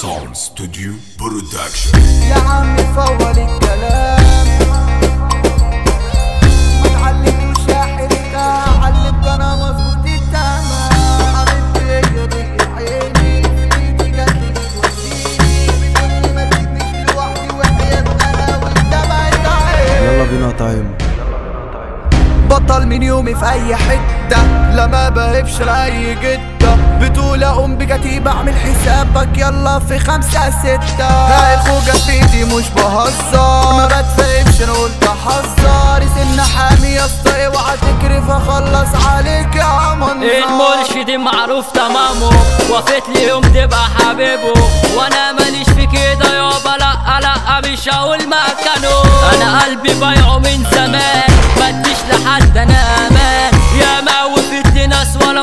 ساوند ستوديو برودكشن يا عم فول الكلام. ما تعلمتوش يا حريقة علمك أنا مظبوط التمام. حبيبتي هي ضيق عيني؟ في إيدي جت بتوديني بتقولي ما تسيبنيش لوحدي وحياة أنا وأنت بعيد عيني يلا بينا تايم بطل من يومي في أي حتة لا ما بهبش لأي جدة. بطولة اقوم بكتيب أعمل حسابك. يلا في خمسة ستة. هاي الخوجة في ايدي مش بهزر. ما بتفهمش أنا قلت احذر سن حامي يا أسطى اوعى تكرف اخلص عليك يا منظر. المرشد معروف تمامه. وفيت لي يوم تبقى حبيبه. وأنا ماليش في كده يابا لا لا مش هقول مكانه أنا قلبي بايعه من زمان. مديش لحد أنا.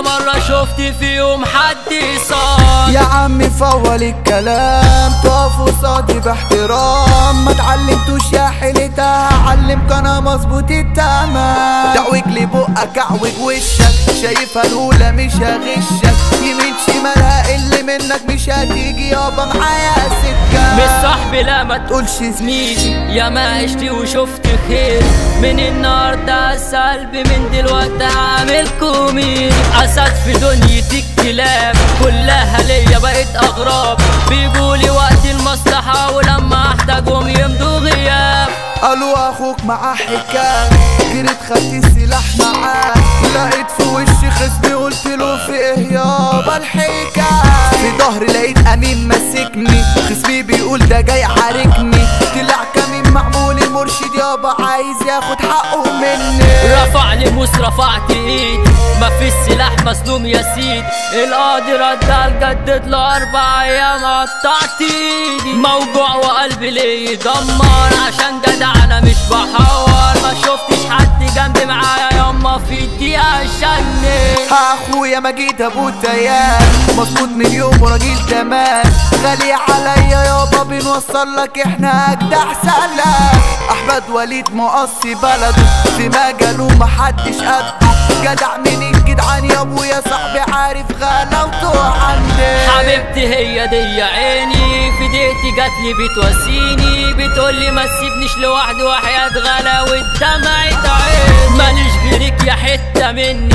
مرة شفت فيهم حد صار يا عمي فول الكلام. تقف قصادي باحترام. ما تعلمتوش يا حيلتها هعلمك أنا مظبوط التمام. تعوج لي بقك اعوج وشك. شايفها الاولى مش هغشك. يمين شمالها اللي منك مش هتيجي. يابا معايا سكة. مش صاحبي لا ما تقولش زميلي. يا ما عشت وشفت خير. من النهارده قلبي من دلوقتي هعمل كوميدي. اسد في دنيتي الكلاب. كلها ليا بقيت اغراب بيجولي وقت المصلحة ولما أحتاجهم يمدوا غياب. قالوا أخوك معاه حكاية جريت خدت السلاح معاه. لقيت في وشي خصمي قلت له في إيه يابا الحكاية. في ظهري لقيت أمين ماسكني. خصمي بيقول ده جاي عاركني يابا عايز ياخد حقه مني. رفع لي موس رفعت ايدي. ما في السلاح مسلوم يا سيدي. القاضي رد جدد له أربع أيام قطعت ايدي. موجوع وقلبي ليه يدمر؟ عشان جدع أنا مش بحور. ما شفتش حد اخويا ما جيت ابو تيار مظبوط من يوم وراجل تمام. غالي عليا يابا بنوصل لك إحنا اجدع سلام. احمد وليد مقصي بلده في مجاله محدش قده. جدع من الجدعان يا ابويا صاحبي عارف غلاوته عندي حبيبتي هي دي عيني في دقيقتي جاتلي بتواسيني. بتقولي ما تسيبنيش لوحدي وحياة غلاوة دمعة عين ماليش غيرك يا حتة مني.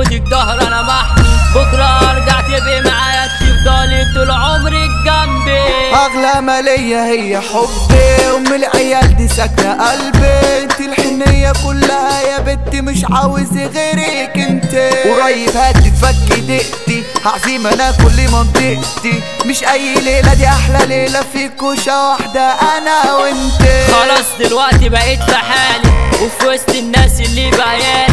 وجودك ظهر أنا محمي بكرة أرجع تبقي معايا تفضلي طول عمرك جنبي. أغلى ما ليا هي حبي أم العيال دي ساكنة قلبي. أنت الحنية كلها يا بنتي مش عاوز غيرك أنت. قريب هتتفك دقتي. هعزيم أنا كل منطقتي. مش أي ليلة دي أحلى ليلة في كوشه واحدة أنا وأنت. خلاص دلوقتي بقيت في حالي. وفي وسط الناس اللي بعيالي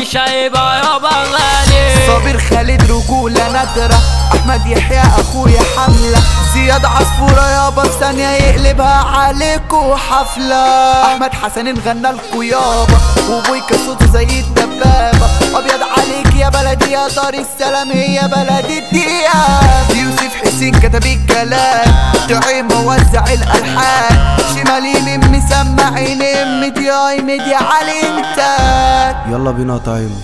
حد مش هيبقى يابا غالي صابر خالد رجولة نادرة أحمد يحيى أخويا حملة. زياد عصفورة يابا في ثانية يقلبها عليكوا حفلة. أحمد حسنين غنى لكوا يابا وبويكا صوته زي الدبابة. أبيض عليك يا بلدي يا دار السلام هي بلد الدياب. يوسف حسين كتب الكلام. تعيم موزع الألحان. شمال يمين مسمعين ميديا ميديا على انتاج يلا بينا تايم